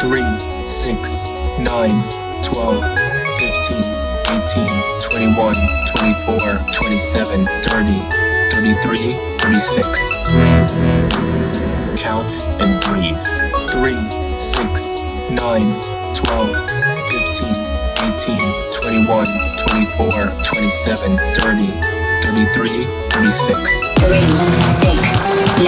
three, six, nine, twelve, fifteen, eighteen, twenty-one, twenty-four, twenty-seven, thirty, thirty-three, thirty-six. Count and breathe. Three, six, nine, twelve, fifteen, eighteen, twenty-one, twenty-four, twenty-seven, thirty, thirty-three, thirty-six. Three, six,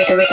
three,